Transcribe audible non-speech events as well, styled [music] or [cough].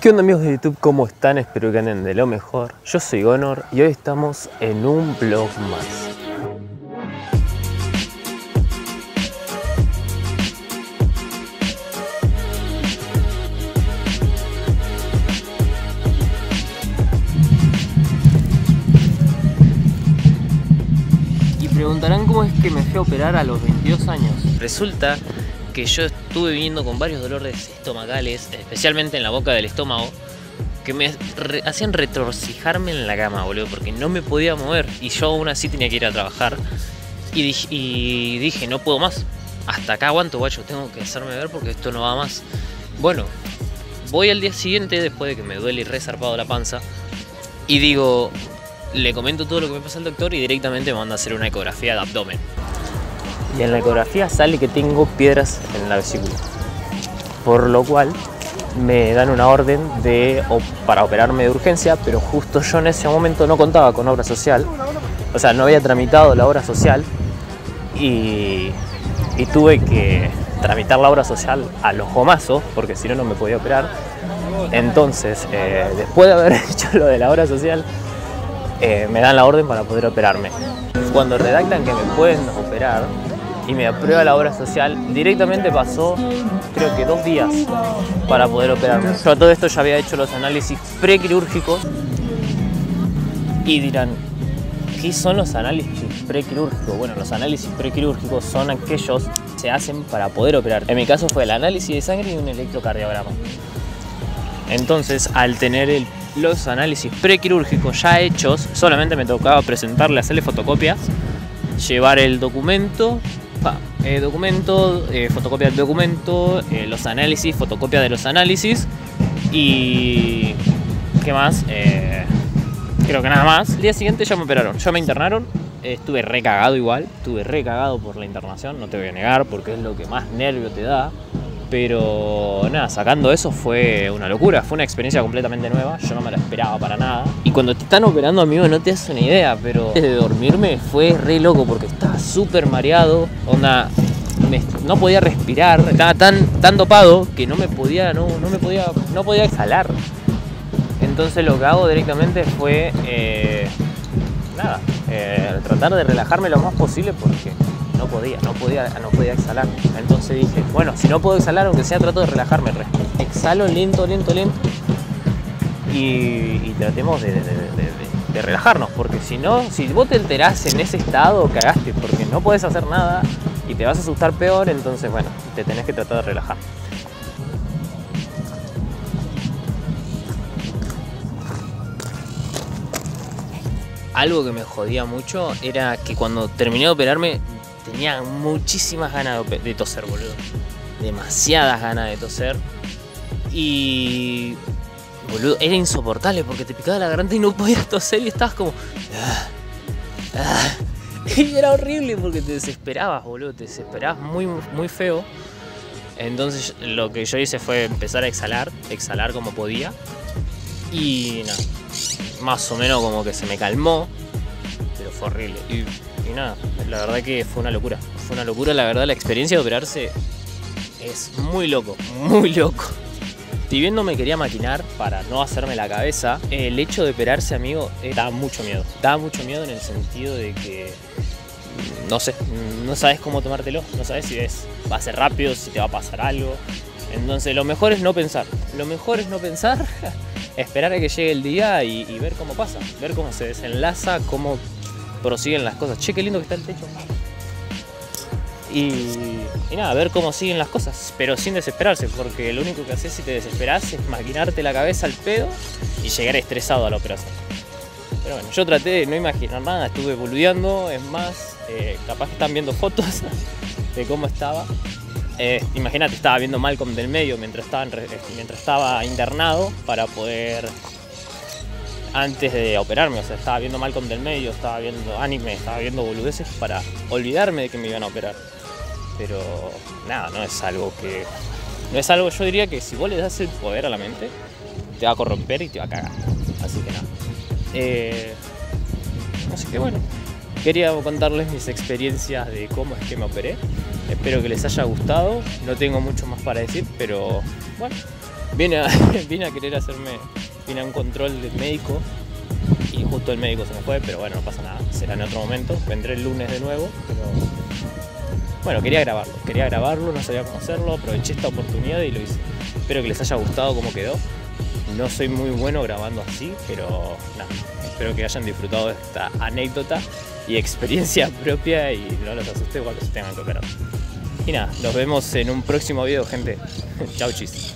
¿Qué onda amigos de YouTube? ¿Cómo están? Espero que anden de lo mejor. Yo soy Gonor y hoy estamos en un vlog más. Y preguntarán cómo es que me fui a operar a los 22 años. Resulta que yo estuve viviendo con varios dolores estomacales, especialmente en la boca del estómago, que me hacían retorcijarme en la cama, boludo, porque no me podía mover y yo aún así tenía que ir a trabajar. Y dije, no puedo más. Hasta acá aguanto, guacho, tengo que hacerme ver porque esto no va más. Bueno, voy al día siguiente, después de que me duele y resarpado la panza, y digo, le comento todo lo que me pasa al doctor y directamente me manda a hacer una ecografía de abdomen. Y en la ecografía sale que tengo piedras en la vesícula. Por lo cual me dan una orden de, para operarme de urgencia, pero justo yo en ese momento no contaba con obra social. O sea, no había tramitado la obra social y, y tuve que tramitar la obra social a los gomazos, porque si no, no me podía operar. Entonces, eh, después de haber [laughs] hecho lo de la obra social, eh, me dan la orden para poder operarme. Cuando redactan que me pueden operar y me aprueba la obra social, directamente pasó creo que dos días para poder operarme. Yo a todo esto ya había hecho los análisis prequirúrgicos y dirán, ¿qué son los análisis prequirúrgicos? Bueno, los análisis prequirúrgicos son aquellos que se hacen para poder operar. En mi caso fue el análisis de sangre y un electrocardiograma. Entonces, al tener los análisis prequirúrgicos ya hechos, solamente me tocaba presentarle, hacerle fotocopias, llevar el documento, eh, documento, eh, fotocopia del documento, eh, los análisis, fotocopia de los análisis y ¿qué más? Eh, creo que nada más. El día siguiente ya me operaron, ya me internaron. Estuve recagado igual, estuve recagado por la internación, no te voy a negar, porque es lo que más nervio te da. Pero nada, sacando eso fue una locura, fue una experiencia completamente nueva, yo no me la esperaba para nada. Y cuando te están operando, amigo, no te das una idea, pero antes de dormirme fue re loco porque estaba súper mareado, onda, no podía respirar, estaba tan, tan dopado que no me podía, no, no me podía, no podía exhalar. Entonces lo que hago directamente fue, eh, nada, eh, tratar de relajarme lo más posible porque no podía, no podía, no podía exhalar. Entonces dije, bueno, si no puedo exhalar, aunque sea trato de relajarme. Re- Exhalo lento, lento, lento. Y, tratemos de relajarnos, porque si no, si vos te enterás en ese estado, cagaste, porque no puedes hacer nada y te vas a asustar peor, entonces bueno, te tenés que tratar de relajar. Algo que me jodía mucho era que cuando terminé de operarme tenía muchísimas ganas de, toser, boludo. Demasiadas ganas de toser. Y. Boludo, era insoportable porque te picaba la garganta y no podías toser y estabas como. "Ah, ah". [laughs] Y era horrible porque te desesperabas, boludo. Te desesperabas muy, muy feo. Entonces lo que yo hice fue empezar a exhalar, exhalar como podía. Y nada, más o menos como que se me calmó, pero fue horrible. Y nada, la verdad que fue una locura. Fue una locura, la verdad, la experiencia de operarse es muy loco, muy loco. Si bien no me quería maquinar para no hacerme la cabeza, el hecho de operarse, amigo, eh, da mucho miedo. Da mucho miedo en el sentido de que, mm, no sé, mm, no sabes cómo tomártelo, no sabes si es, va a ser rápido, si te va a pasar algo. Entonces lo mejor es no pensar. Lo mejor es no pensar, [laughs] esperar a que llegue el día y, y ver cómo pasa, ver cómo se desenlaza, cómo prosiguen las cosas. Che, qué lindo que está el techo. Y, nada, ver cómo siguen las cosas, pero sin desesperarse, porque lo único que haces si te desesperas es maquinarte la cabeza al pedo y llegar estresado a la operación. Pero bueno, yo traté de no imaginar nada, estuve boludeando, es más, eh, capaz que están viendo fotos [laughs] de cómo estaba. Eh, Imagínate, estaba viendo Malcolm del medio mientras estaba, mientras estaba internado para poder antes de operarme, o sea, estaba viendo Malcolm del medio, estaba viendo anime, estaba viendo boludeces para olvidarme de que me iban a operar. Pero nada, no es algo que. No es algo, yo diría que si vos le das el poder a la mente, te va a corromper y te va a cagar. Así que nada. Eh, así que bueno, quería contarles mis experiencias de cómo es que me operé. Espero que les haya gustado. No tengo mucho más para decir, pero bueno, Viene a, [laughs] viene a querer hacerme, viene a un control del médico y justo el médico se me fue, pero bueno, no pasa nada, será en otro momento. Vendré el lunes de nuevo, pero bueno, quería grabarlo, quería grabarlo, no sabía cómo hacerlo, aproveché esta oportunidad y lo hice. Espero que les haya gustado cómo quedó. No soy muy bueno grabando así, pero nada, espero que hayan disfrutado de esta anécdota y experiencia [laughs] propia y no los asuste cuando se tengan que operar. Y nada, nos vemos en un próximo video, gente. [laughs] Chau, chis.